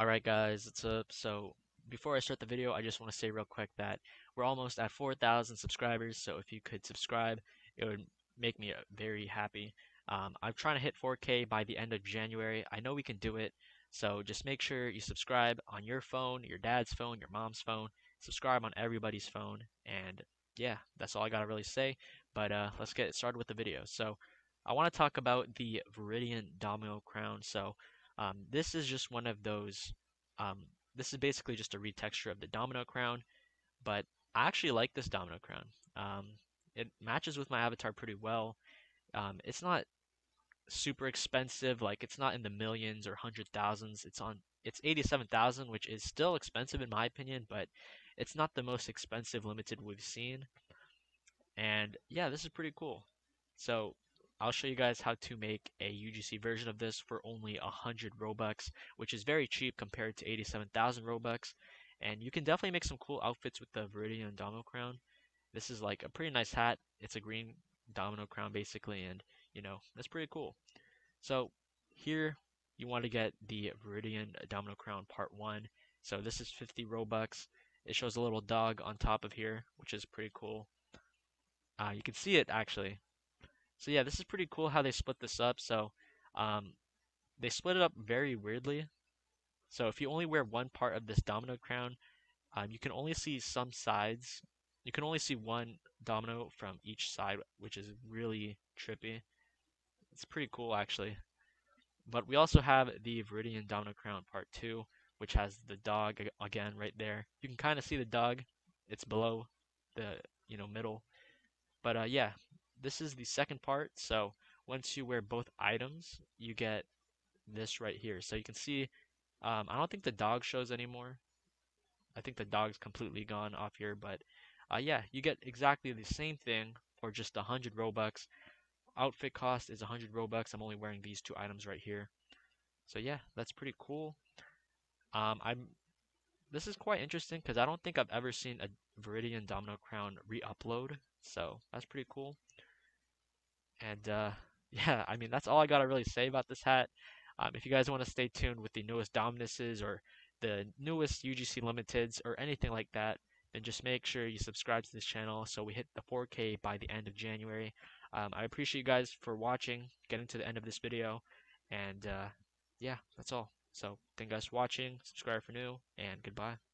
Alright guys, what's up? So before I start the video, I just want to say real quick that we're almost at 4,000 subscribers, so if you could subscribe, it would make me uh, very happy. Um, I'm trying to hit 4K by the end of January. I know we can do it, so just make sure you subscribe on your phone, your dad's phone, your mom's phone, subscribe on everybody's phone, and yeah, that's all I gotta really say. But uh, let's get started with the video. So I want to talk about the Viridian Domino Crown. So um, this is just one of those, um, this is basically just a retexture of the domino crown, but I actually like this domino crown. Um, it matches with my avatar pretty well. Um, it's not super expensive, like it's not in the millions or hundred thousands. It's on, it's 87,000, which is still expensive in my opinion, but it's not the most expensive limited we've seen. And yeah, this is pretty cool. So I'll show you guys how to make a UGC version of this for only 100 Robux, which is very cheap compared to 87,000 Robux. And you can definitely make some cool outfits with the Viridian Domino Crown. This is like a pretty nice hat. It's a green domino crown basically, and you know, that's pretty cool. So here you want to get the Viridian Domino Crown Part 1. So this is 50 Robux. It shows a little dog on top of here, which is pretty cool. Uh, you can see it actually so yeah, this is pretty cool how they split this up. So um, they split it up very weirdly. So if you only wear one part of this domino crown, um, you can only see some sides. You can only see one domino from each side, which is really trippy. It's pretty cool actually. But we also have the Viridian Domino Crown Part 2, which has the dog again right there. You can kind of see the dog. It's below the, you know, middle. But uh, yeah, this is the second part. So once you wear both items, you get this right here. So you can see, um, I don't think the dog shows anymore. I think the dog's completely gone off here, but uh, yeah, you get exactly the same thing for just 100 Robux. Outfit cost is 100 Robux. I'm only wearing these two items right here. So yeah, that's pretty cool. Um, I'm. This is quite interesting because I don't think I've ever seen a Viridian Domino Crown re-upload. So that's pretty cool. And uh, yeah, I mean, that's all I got to really say about this hat. Um, if you guys want to stay tuned with the newest Dominuses or the newest UGC Limiteds or anything like that, then just make sure you subscribe to this channel so we hit the 4K by the end of January. Um, I appreciate you guys for watching, getting to the end of this video, and uh, yeah, that's all. So thank you guys for watching, subscribe for new, and goodbye.